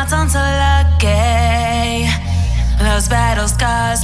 not until lucky. Those battle scars